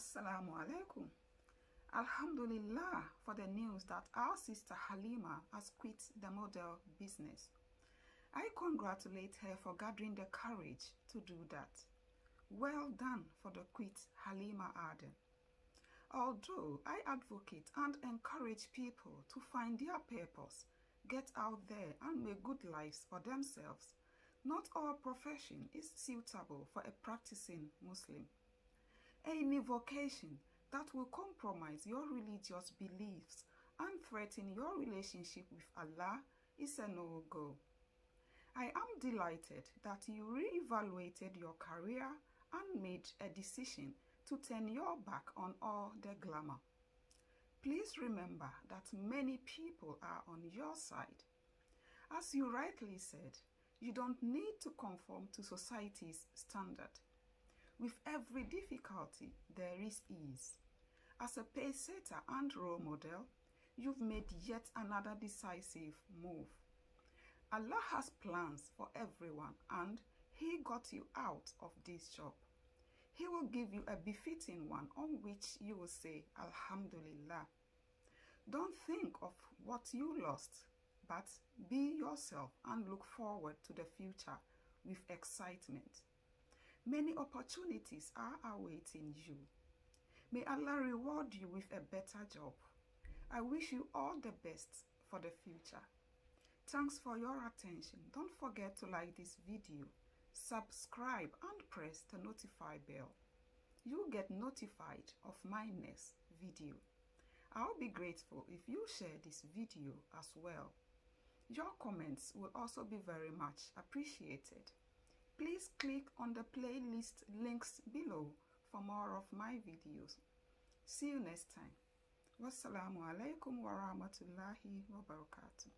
Assalamu alaikum. Alhamdulillah for the news that our sister Halima has quit the model business. I congratulate her for gathering the courage to do that. Well done for the quit Halima Aden. Although I advocate and encourage people to find their purpose, get out there and make good lives for themselves, not all profession is suitable for a practicing Muslim. Any vocation that will compromise your religious beliefs and threaten your relationship with Allah is a no-go. I am delighted that you re-evaluated your career and made a decision to turn your back on all the glamour. Please remember that many people are on your side. As you rightly said, you don't need to conform to society's standard. With every difficulty, there is ease. As a pace setter and role model, you've made yet another decisive move. Allah has plans for everyone and He got you out of this job. He will give you a befitting one on which you will say, Alhamdulillah. Don't think of what you lost, but be yourself and look forward to the future with excitement. Many opportunities are awaiting you. May Allah reward you with a better job. I wish you all the best for the future. Thanks for your attention. Don't forget to like this video, subscribe and press the notify bell. You'll get notified of my next video. I'll be grateful if you share this video as well. Your comments will also be very much appreciated. Please click on the playlist links below for more of my videos. See you next time. Wassalamu alaikum wa rahmatullahi wa barakatuh.